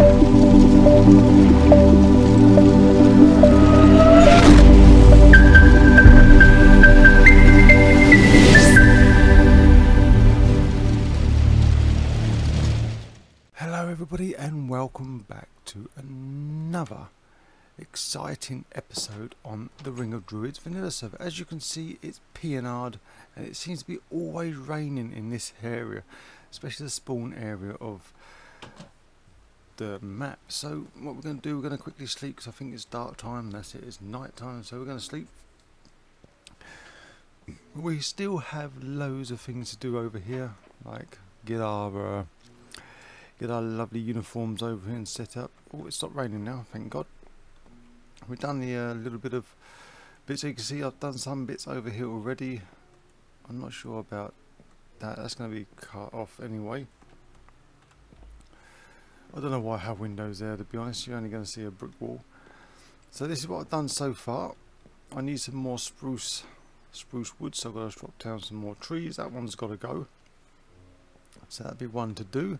Hello everybody and welcome back to another exciting episode on the Ring of Druids vanilla server. As you can see it's Pionard and it seems to be always raining in this area, especially the spawn area of the map. So what we're going to do, we're going to quickly sleep because I think it's dark time, that's it, it's night time, so we're going to sleep. We still have loads of things to do over here, like get our uh, get our lovely uniforms over here and set up. Oh, it stopped raining now, thank God. We've done the uh, little bit of bits. So you can see I've done some bits over here already. I'm not sure about that. That's going to be cut off anyway. I don't know why I have windows there. To be honest, you're only going to see a brick wall. So this is what I've done so far. I need some more spruce spruce wood, so I've got to drop down some more trees. That one's got to go. So that'd be one to do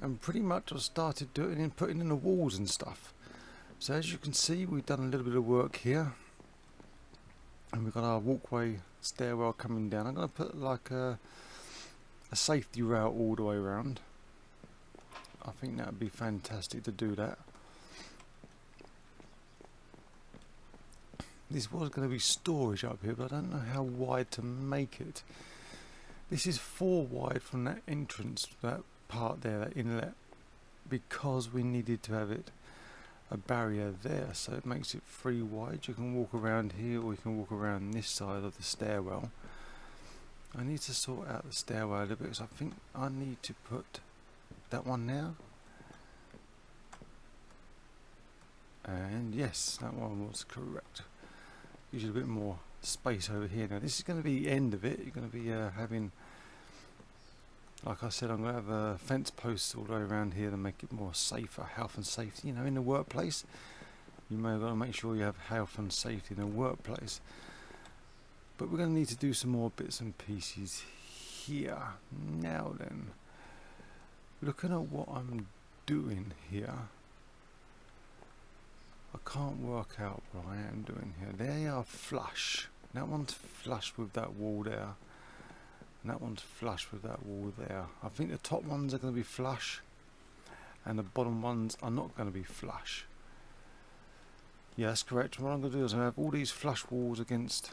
and pretty much I started doing and putting in the walls and stuff so as you can see we've done a little bit of work here and we've got our walkway stairwell coming down I'm going to put like a, a safety route all the way around I think that would be fantastic to do that. This was going to be storage up here but I don't know how wide to make it. This is four wide from that entrance that part there, that inlet, because we needed to have it a barrier there so it makes it three wide. You can walk around here or you can walk around this side of the stairwell. I need to sort out the stairwell a little bit because I think I need to put that one now. And yes that one was correct. Usually a bit more space over here. Now this is going to be the end of it. You're going to be uh, having like I said I'm going to have a fence posts all the way around here to make it more safer health and safety. You know in the workplace you may have got to make sure you have health and safety in the workplace. But we're going to need to do some more bits and pieces here. Now then looking at what I'm doing here I can't work out what I am doing here they are flush that one's flush with that wall there and that one's flush with that wall there. I think the top ones are going to be flush and the bottom ones are not going to be flush. Yeah, that's correct. What I'm going to do is I have all these flush walls against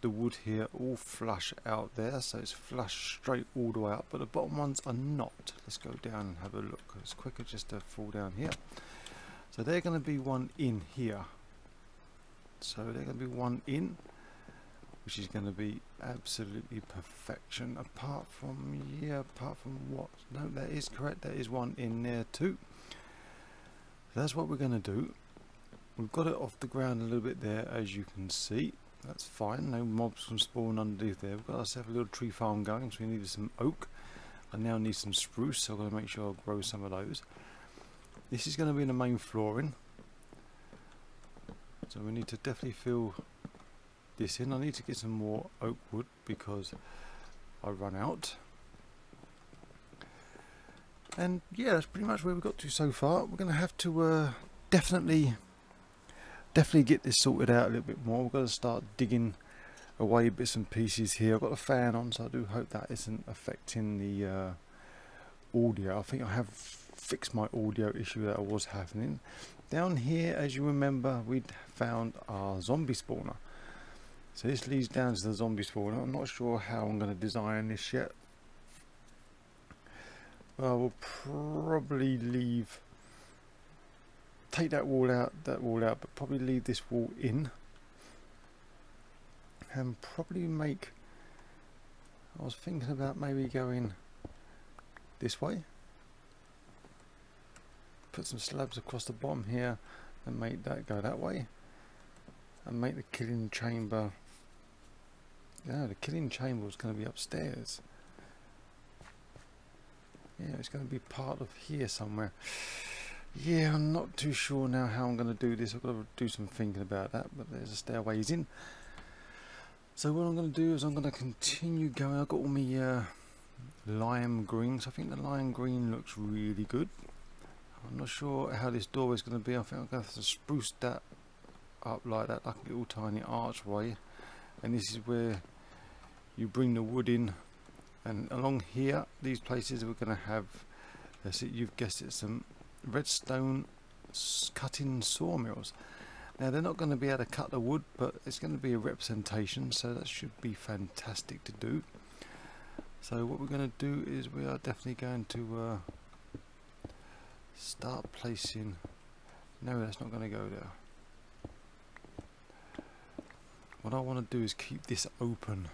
the wood here, all flush out there, so it's flush straight all the way up, but the bottom ones are not. Let's go down and have a look. It's quicker just to fall down here. So they're going to be one in here. So they're going to be one in which is going to be absolutely perfection apart from yeah apart from what no that is correct there is one in there too that's what we're going to do we've got it off the ground a little bit there as you can see that's fine no mobs can spawn underneath there we've got ourselves a little tree farm going so we needed some oak I now need some spruce so I've got to make sure I grow some of those this is going to be in the main flooring so we need to definitely fill this in. I need to get some more oak wood because I run out. And yeah, that's pretty much where we got to so far. We're going to have to uh, definitely, definitely get this sorted out a little bit more. We've got to start digging away bits and pieces here. I've got a fan on, so I do hope that isn't affecting the uh, audio. I think I have fixed my audio issue that I was having. Down here, as you remember, we'd found our zombie spawner. So this leads down to the zombie spawner. I'm not sure how I'm going to design this yet. I will probably leave, take that wall out, that wall out, but probably leave this wall in. And probably make, I was thinking about maybe going this way. Put some slabs across the bottom here and make that go that way. And make the killing chamber yeah, the killing chamber is going to be upstairs. Yeah, it's going to be part of here somewhere. Yeah, I'm not too sure now how I'm going to do this. I've got to do some thinking about that, but there's a stairways in. So what I'm going to do is I'm going to continue going. I've got all my uh, lime greens. I think the lime green looks really good. I'm not sure how this door is going to be. I think I'm going to have to spruce that up like that, like a little tiny archway. And this is where you bring the wood in. And along here, these places we're going to have, you've guessed it, some redstone cutting sawmills. Now they're not going to be able to cut the wood, but it's going to be a representation, so that should be fantastic to do. So what we're going to do is we are definitely going to uh, start placing no that's not going to go there what I want to do is keep this open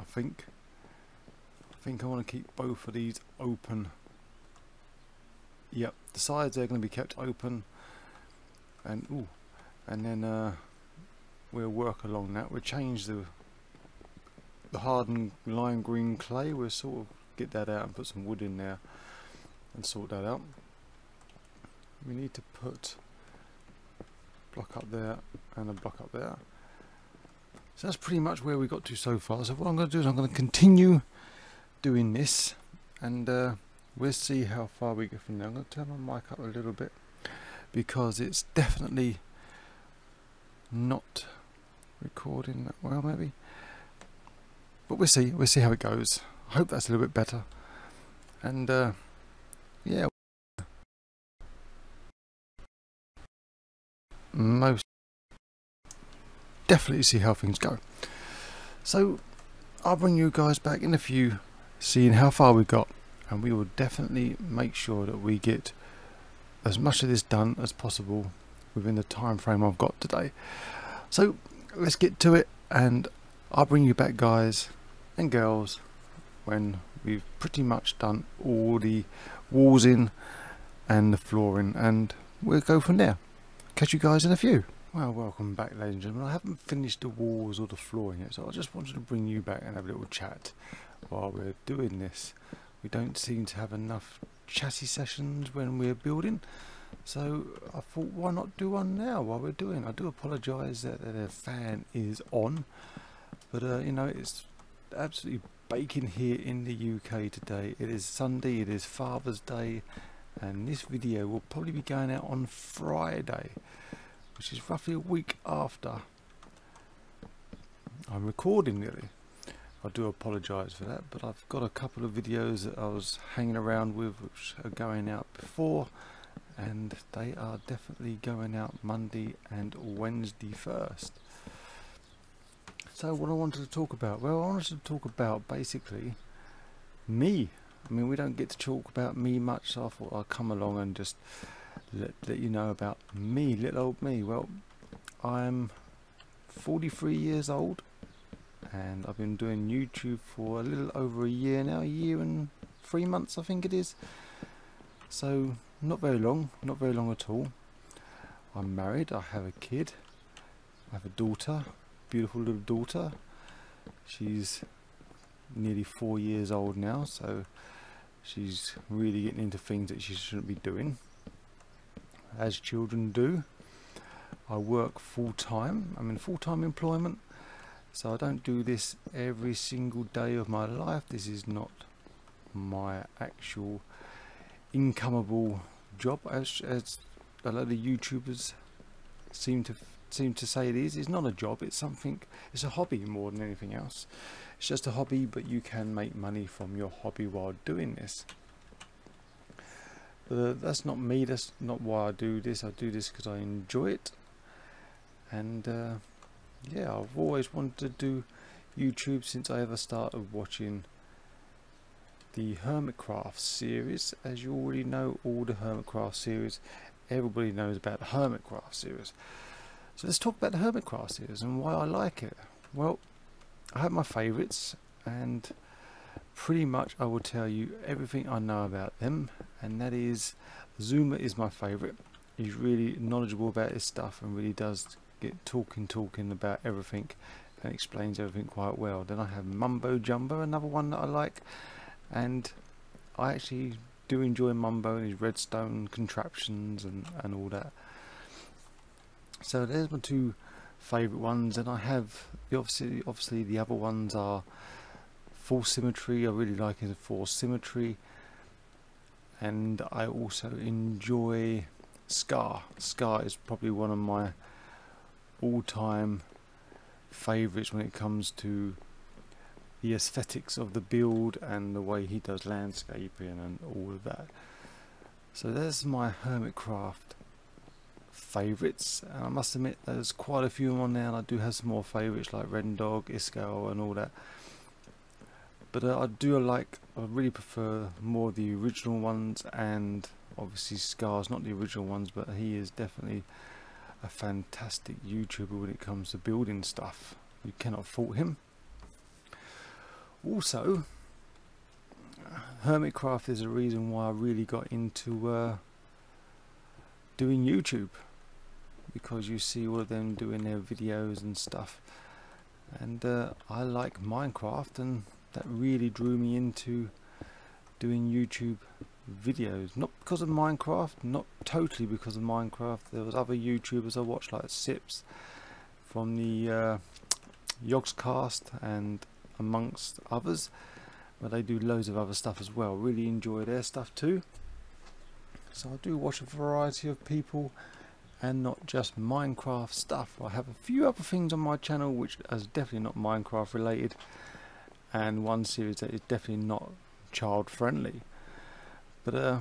I think I think I want to keep both of these open yep the sides are going to be kept open and ooh, and then uh, we'll work along that we'll change the the hardened lime green clay we'll sort of get that out and put some wood in there and sort that out. We need to put block up there and a block up there. So that's pretty much where we got to so far. So what I'm going to do is I'm going to continue doing this and uh, we'll see how far we get from there. I'm going to turn my mic up a little bit because it's definitely not recording that well maybe. But we'll see, we'll see how it goes. I hope that's a little bit better. And uh, yeah. Most definitely see how things go. So I'll bring you guys back in a few, seeing how far we've got, and we will definitely make sure that we get as much of this done as possible within the time frame I've got today. So let's get to it, and I'll bring you back, guys and girls, when we've pretty much done all the walls in and the flooring and we'll go from there. Catch you guys in a few. Well, welcome back ladies and gentlemen. I haven't finished the walls or the flooring yet, so I just wanted to bring you back and have a little chat while we're doing this. We don't seem to have enough chatty sessions when we're building, so I thought why not do one now while we're doing. I do apologise that the fan is on, but uh, you know, it's absolutely baking here in the UK today. It is Sunday, it is Father's Day, and this video will probably be going out on Friday, which is roughly a week after I'm recording nearly. I do apologise for that, but I've got a couple of videos that I was hanging around with which are going out before, and they are definitely going out Monday and Wednesday first. So what I wanted to talk about? Well, I wanted to talk about basically me. I mean, we don't get to talk about me much, so I thought I'd come along and just let, let you know about me, little old me. Well, I'm 43 years old and I've been doing YouTube for a little over a year now, a year and three months I think it is. So, not very long, not very long at all. I'm married, I have a kid, I have a daughter, beautiful little daughter. She's nearly four years old now, so she's really getting into things that she shouldn't be doing, as children do. I work full time, I'm in full time employment, so I don't do this every single day of my life. This is not my actual incomeable job, as, as a lot of YouTubers seem to seem to say it is. It's not a job, it's something, it's a hobby more than anything else. It's just a hobby, but you can make money from your hobby while doing this. But uh, that's not me, that's not why I do this. I do this because I enjoy it. And uh, yeah, I've always wanted to do YouTube since I ever started watching the Hermitcraft series. As you already know, all the Hermitcraft series, everybody knows about the Hermitcraft series. So let's talk about the Hermitcraft series and why I like it. Well, I have my favourites and pretty much I will tell you everything I know about them and that is Xisuma is my favourite. He's really knowledgeable about his stuff and really does get talking talking about everything and explains everything quite well. Then I have Mumbo Jumbo, another one that I like and I actually do enjoy Mumbo and his redstone contraptions and, and all that. So there's my two favourite ones, and I have obviously obviously the other ones are False Symmetry. I really like his False Symmetry, and I also enjoy Scar. Scar is probably one of my all-time favourites when it comes to the aesthetics of the build and the way he does landscaping and all of that. So there's my Hermitcraft favourites and I must admit there's quite a few on there and I do have some more favourites like Rendog, Iskall and all that but uh, I do like I really prefer more the original ones and obviously Scar's not the original ones but he is definitely a fantastic YouTuber when it comes to building stuff. You cannot fault him. Also Hermitcraft is a reason why I really got into uh, doing YouTube. Because you see all of them doing their videos and stuff. And uh, I like Minecraft and that really drew me into doing YouTube videos. Not because of Minecraft not totally because of Minecraft. There was other YouTubers I watched like Sips from the uh, Yogscast and amongst others. But they do loads of other stuff as well. Really enjoy their stuff too. So I do watch a variety of people and not just Minecraft stuff. I have a few other things on my channel which is definitely not Minecraft related and one series that is definitely not child friendly but uh,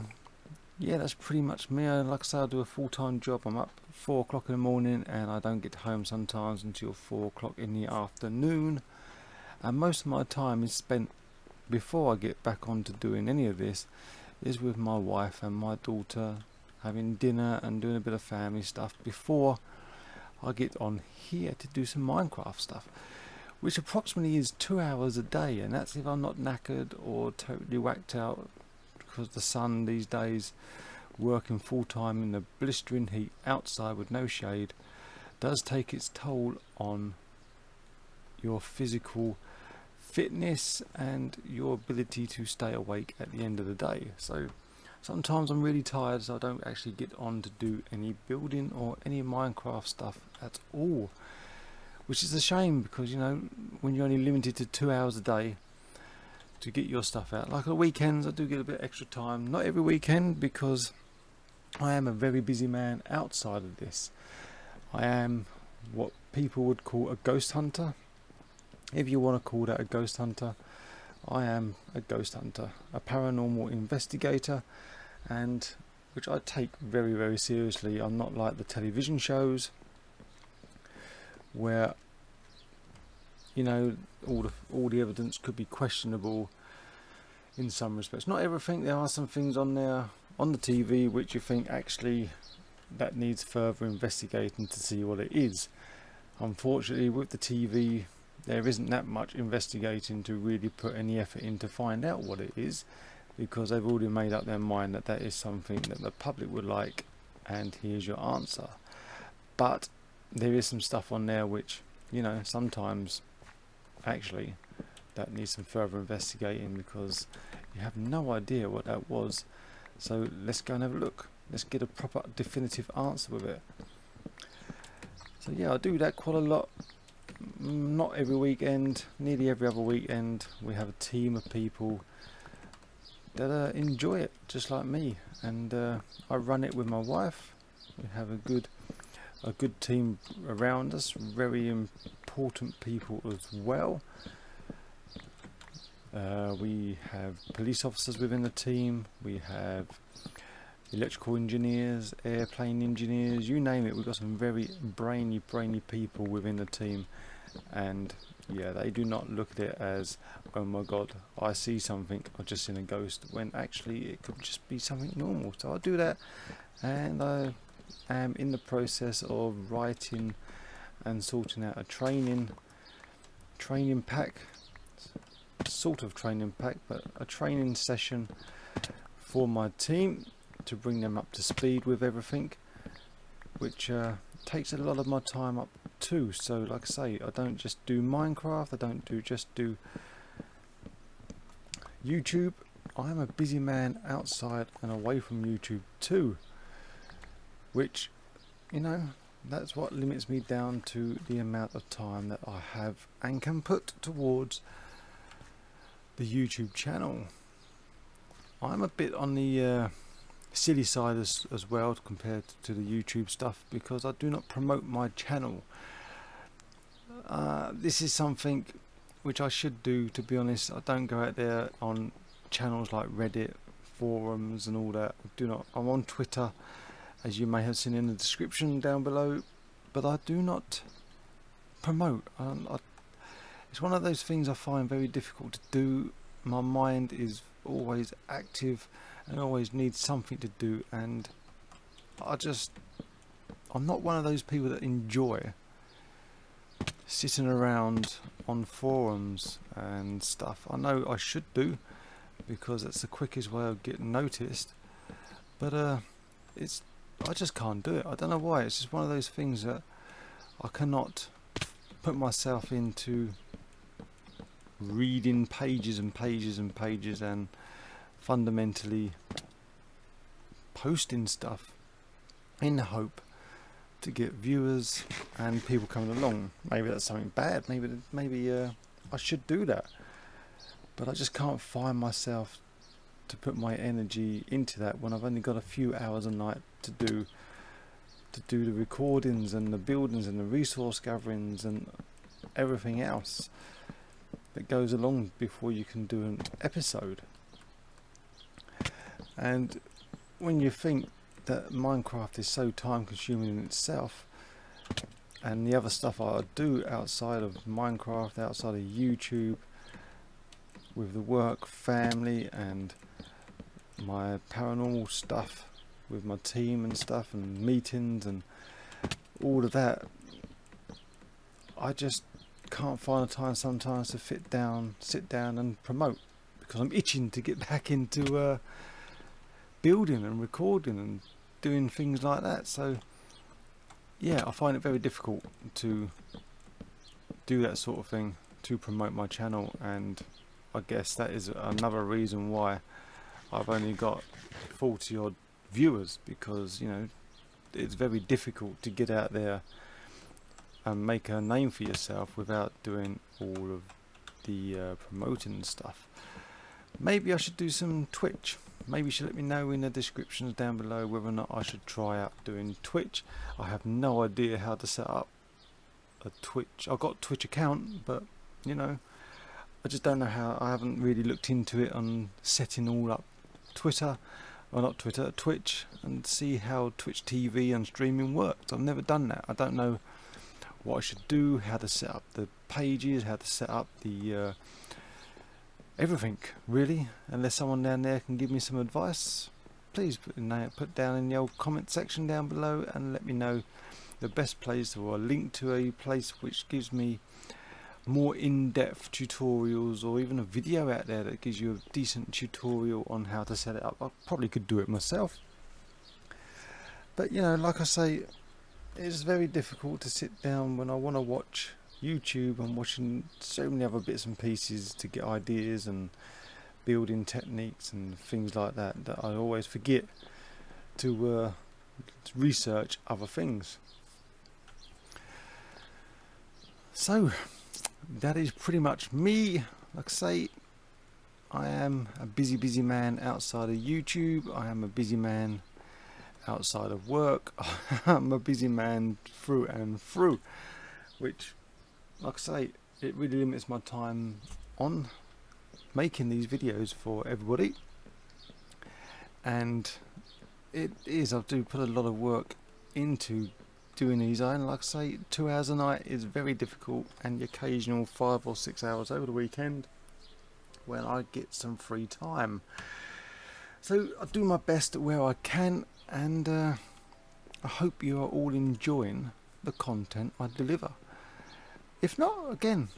yeah that's pretty much me. Like I say I do a full-time job. I'm up four o'clock in the morning and I don't get home sometimes until four o'clock in the afternoon. And most of my time is spent before I get back on to doing any of this is with my wife and my daughter having dinner and doing a bit of family stuff before I get on here to do some Minecraft stuff which approximately is two hours a day. And that's if I'm not knackered or totally whacked out because the sun these days working full time in the blistering heat outside with no shade does take its toll on your physical fitness and your ability to stay awake at the end of the day. So sometimes I'm really tired so I don't actually get on to do any building or any Minecraft stuff at all which is a shame because you know when you're only limited to two hours a day to get your stuff out. Like on weekends I do get a bit extra time. Not every weekend because I am a very busy man outside of this. I am what people would call a ghost hunter. If you want to call that a ghost hunter I am a ghost hunter a paranormal investigator and which I take very very seriously. I'm not like the television shows where you know all the all the evidence could be questionable in some respects. Not everything there are some things on there on the TV which you think actually that needs further investigating to see what it is. Unfortunately with the TV there isn't that much investigating to really put any effort in to find out what it is because they've already made up their mind that that is something that the public would like and here's your answer. But there is some stuff on there which you know sometimes actually that needs some further investigating because you have no idea what that was. So let's go and have a look. Let's get a proper definitive answer with it. So yeah I do that quite a lot. Not every weekend nearly every other weekend we have a team of people that uh, enjoy it just like me. And uh, I run it with my wife. We have a good a good team around us, very important people as well. Uh, we have police officers within the team, we have electrical engineers, airplane engineers, you name it, we've got some very brainy, brainy people within the team and yeah, they do not look at it as, oh my god, I see something, I've just seen a ghost, when actually it could just be something normal. So I do that and I am in the process of writing and sorting out a training training pack. Sort of training pack but a training session for my team to bring them up to speed with everything which uh, takes a lot of my time up too. So like I say I don't just do Minecraft I don't do just do YouTube. I am a busy man outside and away from YouTube too which you know that's what limits me down to the amount of time that I have and can put towards the YouTube channel I'm a bit on the uh, silly side as, as well compared to the YouTube stuff because I do not promote my channel. Uh, this is something which I should do to be honest. I don't go out there on channels like Reddit, forums and all that. I do not. I'm on Twitter as you may have seen in the description down below but I do not promote. I, it's one of those things I find very difficult to do. My mind is always active and always needs something to do and I just I'm not one of those people that enjoy sitting around on forums and stuff. I know I should do because it's the quickest way of getting noticed but uh, it's I just can't do it. I don't know why. It's just one of those things that I cannot put myself into reading pages and pages and pages and fundamentally posting stuff in the hope to get viewers and people coming along. Maybe that's something bad. Maybe maybe uh, I should do that, but I just can't find myself to put my energy into that when I've only got a few hours a night to do to do the recordings and the buildings and the resource gatherings and everything else that goes along before you can do an episode. And when you think that Minecraft is so time consuming in itself and the other stuff I do outside of Minecraft outside of YouTube with the work family and my paranormal stuff with my team and stuff and meetings and all of that I just can't find the time sometimes to fit down sit down and promote because I'm itching to get back into uh, building and recording and doing things like that. So yeah I find it very difficult to do that sort of thing to promote my channel. And I guess that is another reason why I've only got 40 odd viewers because you know it's very difficult to get out there and make a name for yourself without doing all of the uh, promoting stuff. Maybe I should do some Twitch. Maybe you should let me know in the descriptions down below whether or not I should try out doing Twitch. I have no idea how to set up a Twitch. I've got Twitch account but you know I just don't know how. I haven't really looked into it on setting all up Twitter, or not Twitter, Twitch, and see how Twitch TV and streaming works. I've never done that. I don't know what I should do, how to set up the pages, how to set up the uh, everything really. Unless someone down there can give me some advice, please put down in the old comment section down below and let me know the best place or a link to a place which gives me more in-depth tutorials or even a video out there that gives you a decent tutorial on how to set it up I probably could do it myself. But you know like I say it's very difficult to sit down when I want to watch YouTube and watching so many other bits and pieces to get ideas and building techniques and things like that that I always forget to, uh, to research other things. So that is pretty much me. Like I say I am a busy busy man outside of YouTube. I am a busy man outside of work. I'm a busy man through and through which like I say it really limits my time on making these videos for everybody. And it is I do put a lot of work into doing these and like I say two hours a night is very difficult and the occasional five or six hours over the weekend when I get some free time. So I do my best where I can and uh, I hope you are all enjoying the content I deliver. If not again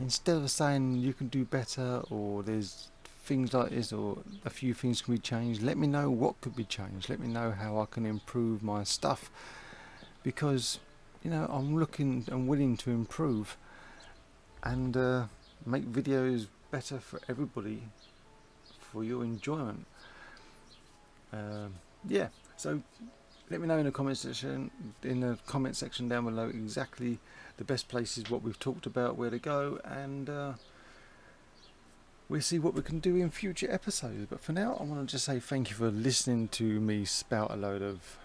instead of saying you can do better or there's things like this or a few things can be changed let me know what could be changed. Let me know how I can improve my stuff because you know I'm looking and willing to improve and uh, make videos better for everybody for your enjoyment um, yeah so let me know in the comment section in the comment section down below exactly the best places what we've talked about where to go and uh, we'll see what we can do in future episodes. But for now, I want to just say thank you for listening to me spout a load of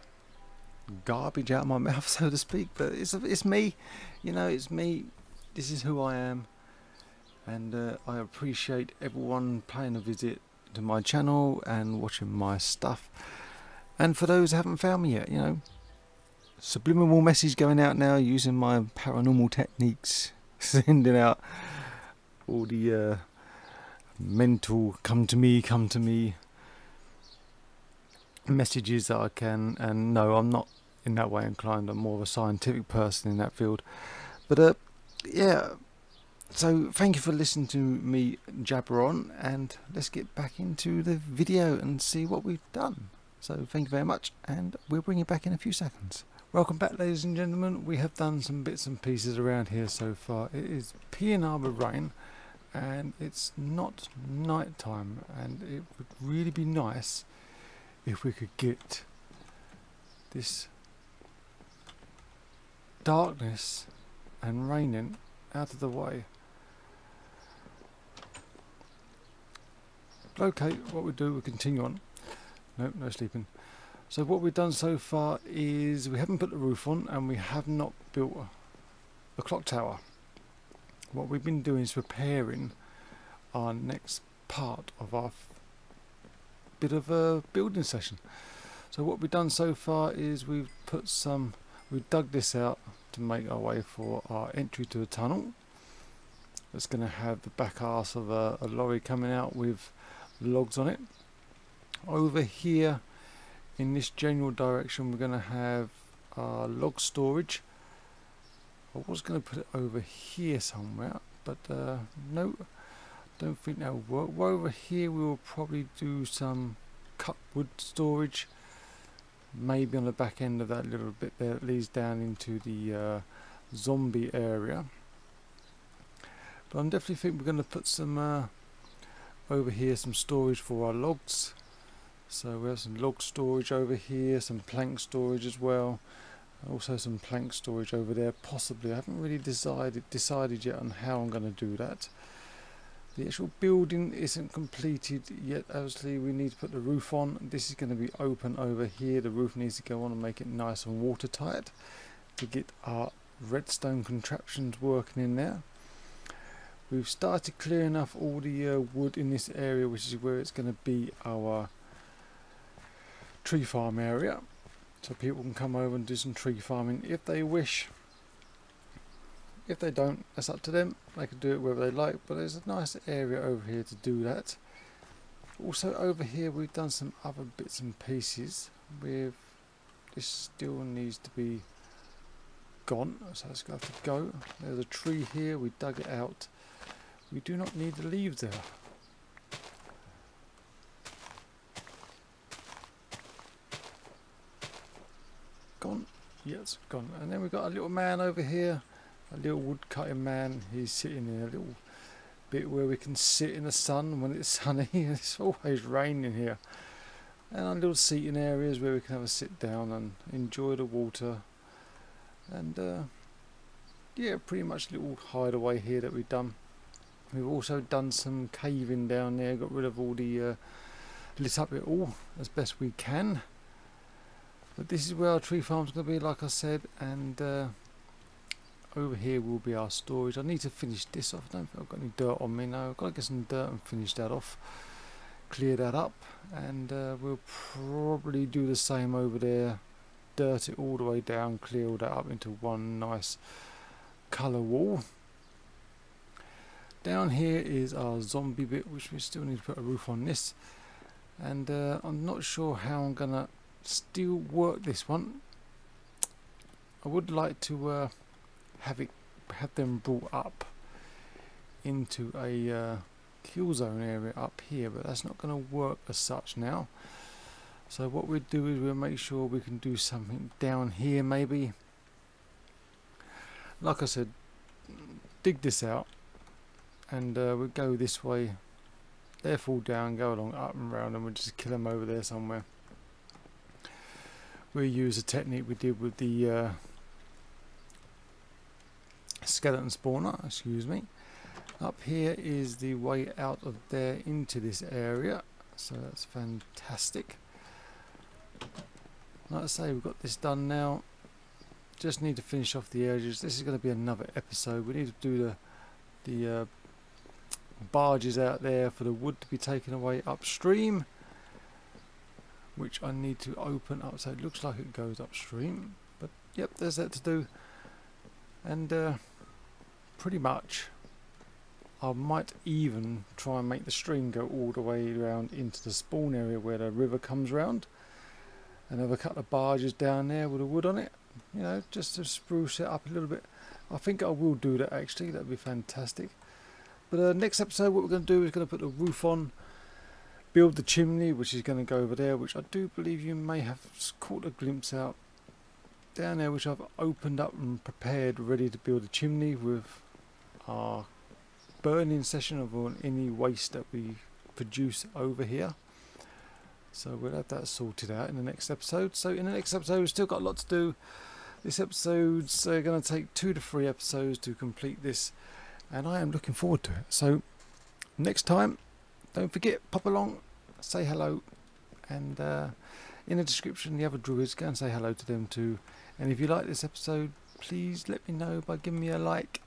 garbage out of my mouth, so to speak. But it's it's me, you know, it's me. This is who I am, and uh, I appreciate everyone paying a visit to my channel and watching my stuff. And for those who haven't found me yet, you know, subliminal message going out now using my paranormal techniques, sending out all the uh, mental come to me, come to me messages that I can. And no, I'm not in that way inclined. I'm more of a scientific person in that field. But uh, yeah, so thank you for listening to me jabber on, and let's get back into the video and see what we've done. So thank you very much, and we'll bring you back in a few seconds. Welcome back ladies and gentlemen, we have done some bits and pieces around here so far. It is peeing arbor rain and it's not night time and it would really be nice if we could get this darkness and raining out of the way. Okay, what we do, we continue on. Nope, no sleeping. So what we've done so far is we haven't put the roof on and we have not built the clock tower. What we've been doing is preparing our next part of our bit of a building session. So what we've done so far is we've put some, we've dug this out to make our way for our entry to the tunnel. It's going to have the back arse of a, a lorry coming out with logs on it. Over here in this general direction we're going to have our log storage. I was going to put it over here somewhere but uh, no don't think that'll work. Well, over here we will probably do some cut wood storage maybe on the back end of that little bit there that leads down into the uh, zombie area. But I definitely think we're going to put some uh, over here some storage for our logs. So we have some log storage over here some plank storage as well also some plank storage over there possibly. I haven't really decided decided yet on how I'm going to do that the actual building isn't completed yet obviously. We need to put the roof on. This is going to be open over here. The roof needs to go on and make it nice and watertight to get our redstone contraptions working in there. We've started clearing off all the uh, wood in this area which is where it's going to be our tree farm area. So people can come over and do some tree farming if they wish if they don't that's up to them they can do it wherever they like but there's a nice area over here to do that also over here we've done some other bits and pieces with this still needs to be gone so it's have to go there's a tree here we dug it out we do not need the leaves there. Gone? Yes, gone. And then we've got a little man over here, a little woodcutting man. He's sitting in a little bit where we can sit in the sun when it's sunny. it's always raining here. And our little seating areas where we can have a sit down and enjoy the water. And uh, yeah, pretty much little hideaway here that we've done. We've also done some caving down there, got rid of all the, uh, lit up it all as best we can. But this is where our tree farm's going to be, like I said, and uh, over here will be our storage. I need to finish this off. I don't think I've got any dirt on me now. I've got to get some dirt and finish that off. Clear that up, and uh, we'll probably do the same over there. Dirt it all the way down, clear all that up into one nice colour wall. Down here is our zombie bit, which we still need to put a roof on this. And uh, I'm not sure how I'm gonna still work this one. I would like to uh, have it, have them brought up into a uh, kill zone area up here, but that's not going to work as such now. So what we'll do is we'll make sure we can do something down here maybe. Like I said, dig this out and uh, we go this way they fall down go along up and round and we'll just kill them over there somewhere we use a technique we did with the uh, skeleton spawner excuse me Up here is the way out of there into this area. So that's fantastic. Like I say, we've got this done now. Just need to finish off the edges. This is going to be another episode. We need to do the the uh, barges out there for the wood to be taken away upstream which I need to open up so it looks like it goes upstream but yep there's that to do and uh, pretty much I might even try and make the stream go all the way around into the spawn area where the river comes round. And have a couple of barges down there with the wood on it you know just to spruce it up a little bit. I think I will do that actually. That'd be fantastic. But uh, next episode what we're going to do is going to put the roof on build the chimney which is going to go over there which I do believe you may have caught a glimpse out down there which I've opened up and prepared ready to build a chimney with our burning session of any waste that we produce over here. So we'll have that sorted out in the next episode. So in the next episode we've still got a lot to do. This episode's uh, going to take two to three episodes to complete this and I am looking forward to it. So next time don't forget pop along say hello and uh, in the description the other druids go and say hello to them too. And if you like this episode please let me know by giving me a like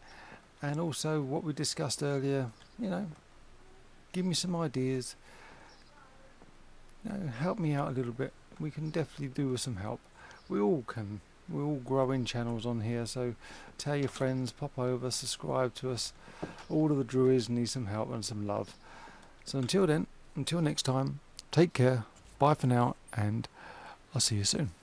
and also what we discussed earlier you know give me some ideas. You know, help me out a little bit. We can definitely do with some help. We all can. We're all growing channels on here. So tell your friends pop over subscribe to us. All of the druids need some help and some love. So until then until next time take care. Bye for now and I'll see you soon